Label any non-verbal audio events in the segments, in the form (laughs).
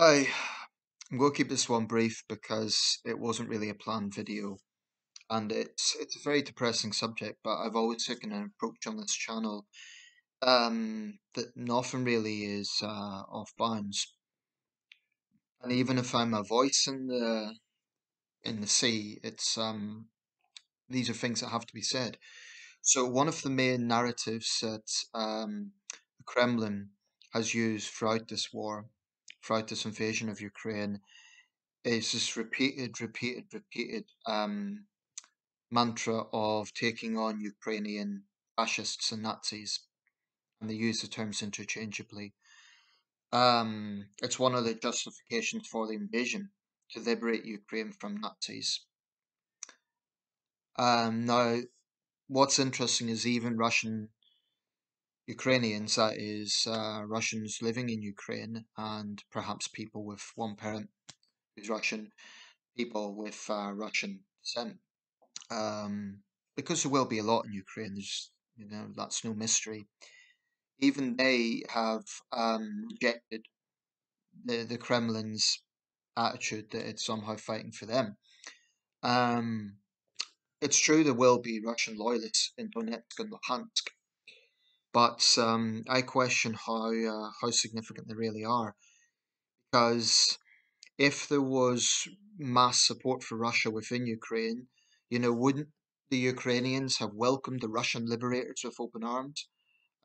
Hi, I'm going to keep this one brief because it wasn't really a planned video, and it's it's a very depressing subject. But I've always taken an approach on this channel um, that nothing really is uh, off bounds, and even if I'm a voice in the in the sea, it's um these are things that have to be said. So one of the main narratives that um, the Kremlin has used throughout this war, throughout this invasion of Ukraine, is this repeated, repeated, repeated um, mantra of taking on Ukrainian fascists and Nazis, and they use the terms interchangeably. Um, it's one of the justifications for the invasion to liberate Ukraine from Nazis. Um, now, what's interesting is even Russian Ukrainians, that is, uh, Russians living in Ukraine, and perhaps people with one parent who's Russian, people with uh, Russian descent. Um, because there will be a lot in Ukraine, there's, you know, that's no mystery. Even they have um, rejected the, the Kremlin's attitude that it's somehow fighting for them. Um, it's true there will be Russian loyalists in Donetsk and Luhansk, but um, I question how uh, how significant they really are, because if there was mass support for Russia within Ukraine, you know, wouldn't the Ukrainians have welcomed the Russian liberators with open arms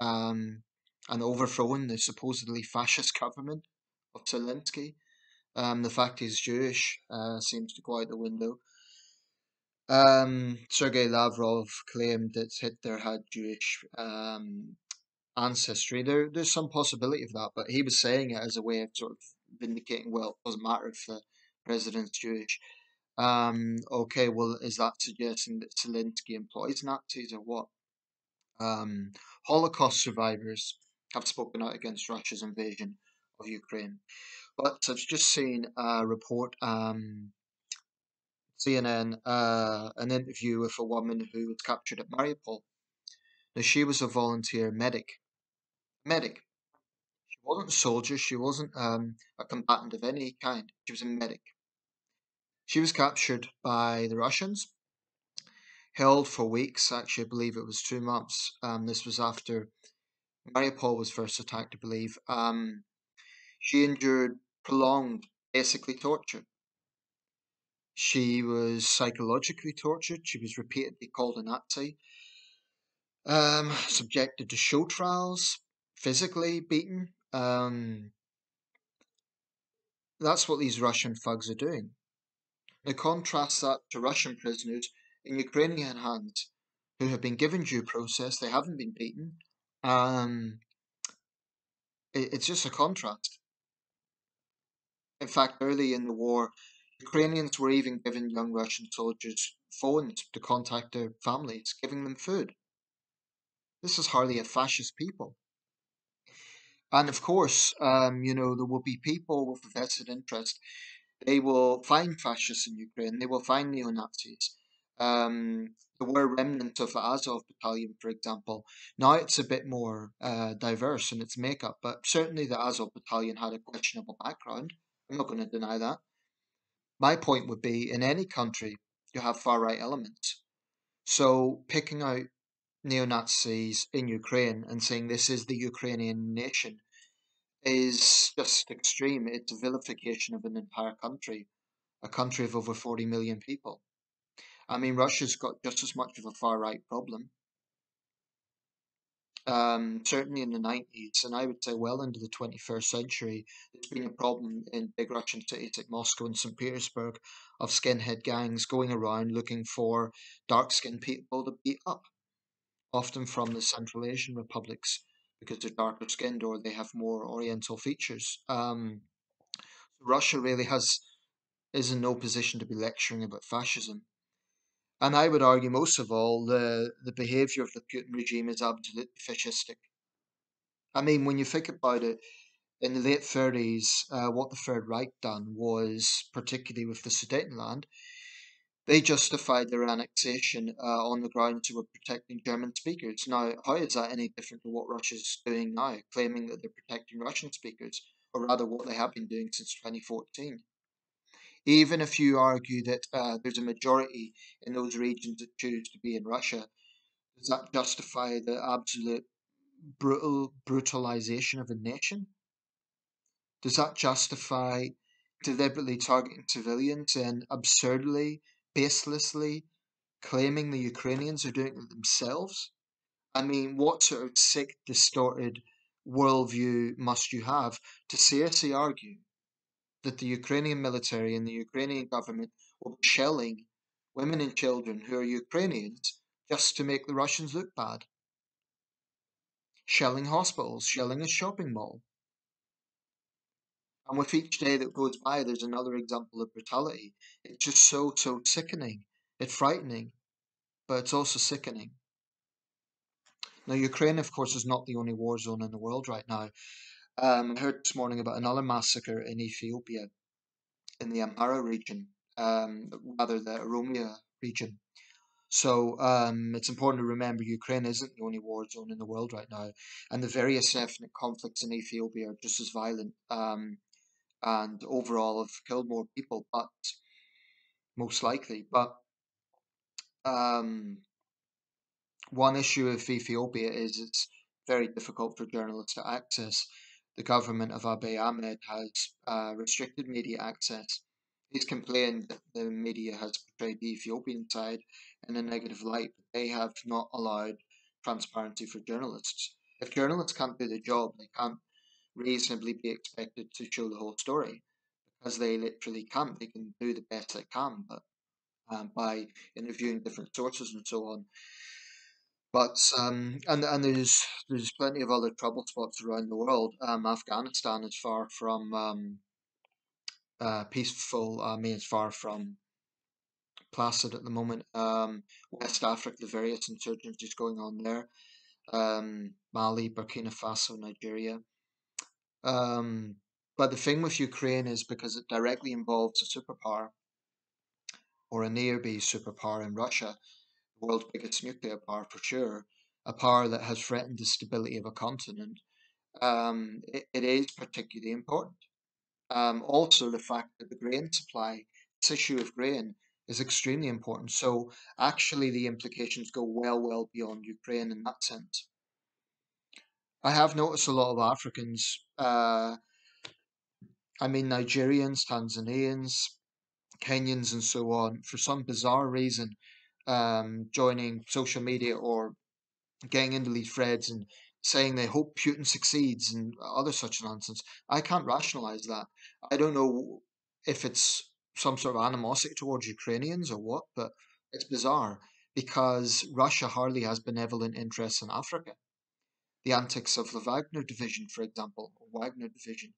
um, and overthrown the supposedly fascist (laughs) government of Zelensky? Um, the fact he's Jewish uh, seems to go out the window. Um, Sergei Lavrov claimed that Hitler had Jewish um, ancestry. There, there's some possibility of that, but he was saying it as a way of sort of vindicating. Well, it doesn't matter if the president's Jewish. Um, okay, well, is that suggesting that Zelensky employs Nazis or what? Um, Holocaust survivors have spoken out against Russia's invasion of Ukraine. But I've just seen a report, um, CNN, uh, an interview with a woman who was captured at Mariupol. Now, she was a volunteer medic. Medic. She wasn't a soldier, she wasn't um, a combatant of any kind, she was a medic. She was captured by the Russians, held for weeks, actually, I believe it was two months. Um, this was after Mariupol was first attacked, I believe. Um, she endured prolonged, basically torture. She was psychologically tortured. She was repeatedly called a Nazi, um, subjected to show trials, physically beaten. Um, that's what these Russian thugs are doing. Now, contrast that to Russian prisoners in Ukrainian hands who have been given due process, they haven't been beaten. Um, it, it's just a contrast. In fact, early in the war, Ukrainians were even given young Russian soldiers phones to contact their families, giving them food. This is hardly a fascist people. And of course, um, you know, there will be people with a vested interest. They will find fascists in Ukraine. They will find neo Nazis. Um, there were remnants of the Azov battalion, for example. Now it's a bit more uh, diverse in its makeup, but certainly the Azov battalion had a questionable background. I'm not going to deny that. My point would be in any country, you have far right elements. So picking out neo Nazis in Ukraine and saying this is the Ukrainian nation is just extreme. It's a vilification of an entire country, a country of over 40 million people. I mean, Russia's got just as much of a far right problem um, certainly in the 90s, and I would say well into the 21st century, there's been a problem in big Russian cities like Moscow and St. Petersburg of skinhead gangs going around looking for dark skinned people to beat up, often from the Central Asian republics because they're darker skinned or they have more Oriental features. Um, Russia really has is in no position to be lecturing about fascism. And I would argue, most of all, the, the behaviour of the Putin regime is absolutely fascistic. I mean, when you think about it, in the late 30s, uh, what the Third Reich done was, particularly with the Sudetenland, they justified their annexation uh, on the grounds they were protecting German speakers. Now, how is that any different to what Russia's doing now, claiming that they're protecting Russian speakers? or rather what they have been doing since 2014. Even if you argue that uh, there's a majority in those regions that choose to be in Russia, does that justify the absolute brutal brutalization of a nation? Does that justify deliberately targeting civilians and absurdly, baselessly claiming the Ukrainians are doing it themselves? I mean, what sort of sick, distorted worldview must you have to seriously argue that the Ukrainian military and the Ukrainian government will be shelling women and children who are Ukrainians just to make the Russians look bad? Shelling hospitals, shelling a shopping mall. And with each day that goes by, there's another example of brutality. It's just so, so sickening. It's frightening, but it's also sickening. Now, Ukraine, of course, is not the only war zone in the world right now. Um, I heard this morning about another massacre in Ethiopia, in the Amhara region, um, rather the Oromia region. So um, it's important to remember Ukraine isn't the only war zone in the world right now, and the various ethnic conflicts in Ethiopia are just as violent um, and overall have killed more people, but most likely. But um, one issue with Ethiopia is it's very difficult for journalists to access. The government of Abiy Ahmed has uh, restricted media access. He's complained that the media has portrayed the Ethiopian side in a negative light, but they have not allowed transparency for journalists. If journalists can't do the job, they can't reasonably be expected to show the whole story because they literally can't. They can do the best they can, but um, by interviewing different sources and so on. But um, and and there's there's plenty of other trouble spots around the world. Um, Afghanistan is far from um, uh, peaceful. I mean, it's far from placid at the moment. Um, West Africa, the various insurgencies going on there. Um, Mali, Burkina Faso, Nigeria. Um, but the thing with Ukraine is because it directly involves a superpower or a nearby superpower in Russia world's biggest nuclear power for sure, a power that has threatened the stability of a continent, um, it, it is particularly important. Um, also, the fact that the grain supply, this issue of grain, is extremely important. So, actually, the implications go well, well beyond Ukraine in that sense. I have noticed a lot of Africans, uh, I mean, Nigerians, Tanzanians, Kenyans, and so on, for some bizarre reason, um, joining social media or getting into these threads and saying they hope Putin succeeds and other such nonsense. I can't rationalize that. I don't know if it's some sort of animosity towards Ukrainians or what, but it's bizarre because Russia hardly has benevolent interests in Africa. The antics of the Wagner division, for example, Wagner division,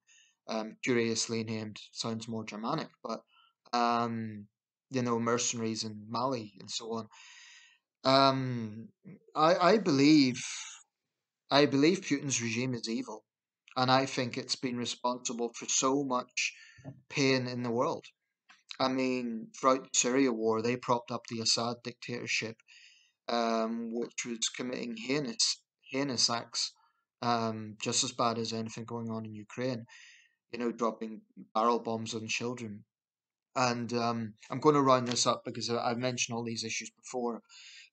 um, curiously named, sounds more Germanic, but um, you know, mercenaries in Mali and so on. Um, I I believe I believe Putin's regime is evil, and I think it's been responsible for so much pain in the world. I mean, throughout the Syria war, they propped up the Assad dictatorship, um, which was committing heinous heinous acts, um, just as bad as anything going on in Ukraine. You know, dropping barrel bombs on children, and um, I'm going to round this up because I've mentioned all these issues before.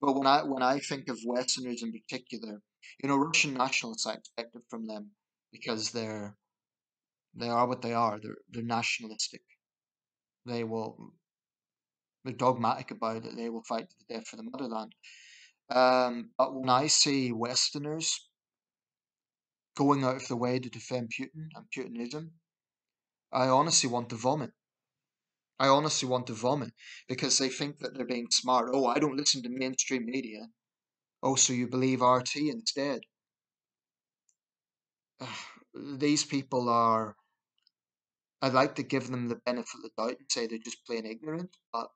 But when I when I think of Westerners in particular, you know, Russian nationalists, I expect it from them because they're they are what they are. They're they're nationalistic. They will they're dogmatic about it. They will fight to the death for the motherland. Um, but when I see Westerners going out of the way to defend Putin and Putinism, I honestly want to vomit. I honestly want to vomit because they think that they're being smart. Oh, I don't listen to mainstream media. Oh, so you believe RT instead? (sighs) These people are. I'd like to give them the benefit of the doubt and say they're just plain ignorant, but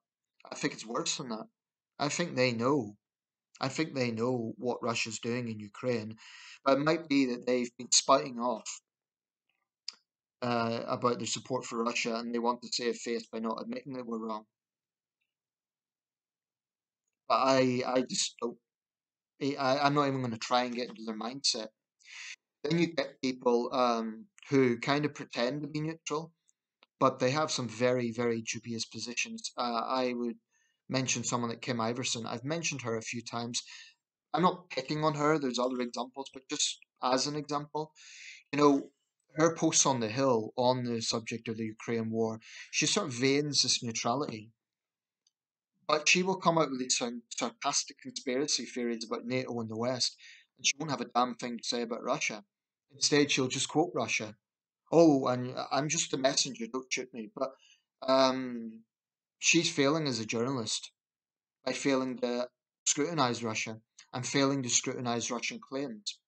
I think it's worse than that. I think they know. I think they know what Russia's doing in Ukraine, but it might be that they've been spouting off uh, about their support for Russia and they want to save face by not admitting they were wrong. But I, I just don't. I, I'm not even going to try and get into their mindset. Then you get people um, who kind of pretend to be neutral, but they have some very, very dubious positions. Uh, I would mention someone like Kim Iversen. I've mentioned her a few times. I'm not picking on her, there's other examples, but just as an example, you know, her posts on the Hill on the subject of the Ukraine war, she sort of veins this neutrality. But she will come out with these sarcastic conspiracy theories about NATO and the West, and she won't have a damn thing to say about Russia. Instead, she'll just quote Russia. Oh, and I'm just a messenger, don't shoot me. But um, she's failing as a journalist by failing to scrutinize Russia and failing to scrutinize Russian claims.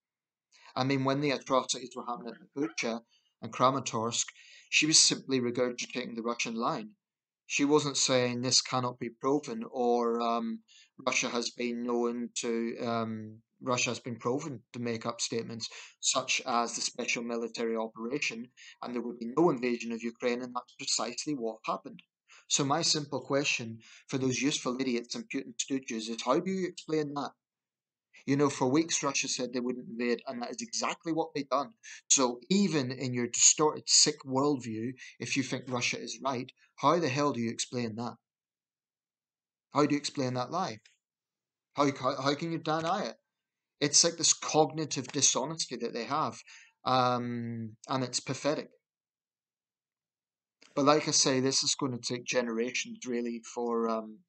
I mean, when the atrocities were happening at Bucha and Kramatorsk, she was simply regurgitating the Russian line. She wasn't saying this cannot be proven or um, Russia has been known to um, Russia has been proven to make up statements such as the special military operation and there would be no invasion of Ukraine, and that's precisely what happened. So my simple question for those useful idiots and Putin stooges is how do you explain that? You know, for weeks Russia said they wouldn't invade, and that is exactly what they've done. So even in your distorted, sick worldview, if you think Russia is right, how the hell do you explain that? How do you explain that lie? How, how, how can you deny it? It's like this cognitive dishonesty that they have, um, and it's pathetic. But like I say, this is going to take generations really for um,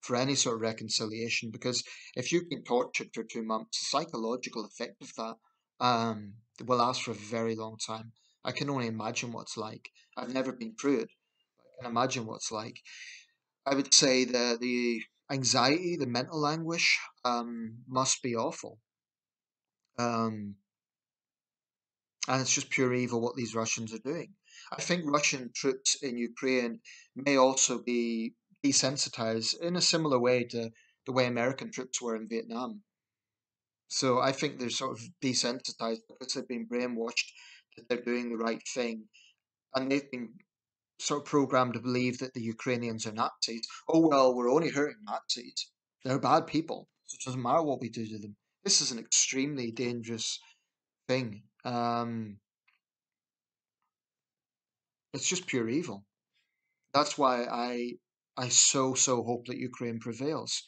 for any sort of reconciliation because if you've been tortured for two months, the psychological effect of that um, will last for a very long time. I can only imagine what it's like. I've never been through it, but I can imagine what it's like. I would say the the anxiety, the mental anguish, um, must be awful. Um, and it's just pure evil what these Russians are doing. I think Russian troops in Ukraine may also be desensitized in a similar way to the way American troops were in Vietnam. So I think they're sort of desensitized because they've been brainwashed that they're doing the right thing. And they've been sort of programmed to believe that the Ukrainians are Nazis. Oh, well, we're only hurting Nazis. They're bad people. So it doesn't matter what we do to them. This is an extremely dangerous thing. Um, it's just pure evil. That's why I I so so hope that Ukraine prevails.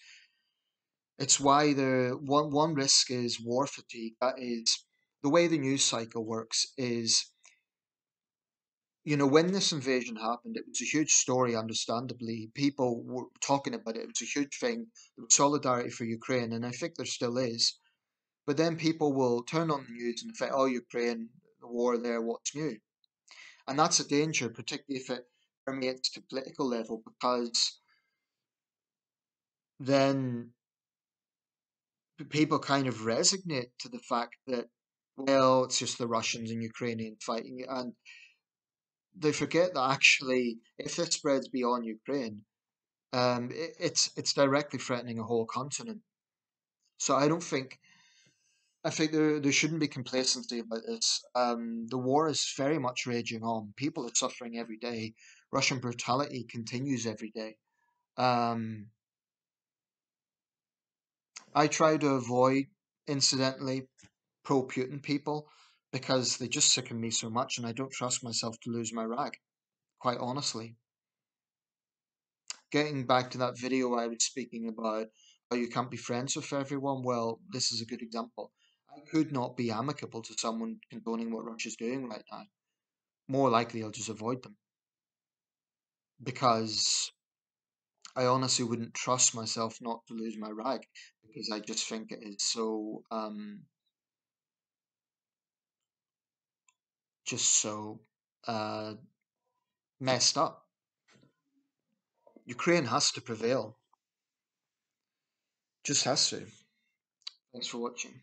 It's why the one one risk is war fatigue. That is the way the news cycle works. Is you know when this invasion happened, it was a huge story. Understandably, people were talking about it. It was a huge thing. There was solidarity for Ukraine, and I think there still is. But then people will turn on the news and say, "Oh, Ukraine, the war there. What's new?" And that's a danger, particularly if it permeates to political level, because then people kind of resignate to the fact that well, it's just the Russians and Ukrainians fighting, and they forget that actually, if this spreads beyond Ukraine, um, it, it's it's directly threatening a whole continent. So I don't think I think there there shouldn't be complacency about this. Um, the war is very much raging on. People are suffering every day. Russian brutality continues every day. Um, I try to avoid, incidentally, pro Putin people because they just sicken me so much, and I don't trust myself to lose my rag, quite honestly. Getting back to that video I was speaking about how you can't be friends with everyone, well, this is a good example. I could not be amicable to someone condoning what Russia's doing right now. More likely, I'll just avoid them. Because I honestly wouldn't trust myself not to lose my rag because I just think it is so um, just so uh, messed up. Ukraine has to prevail. Just has to. Thanks for watching.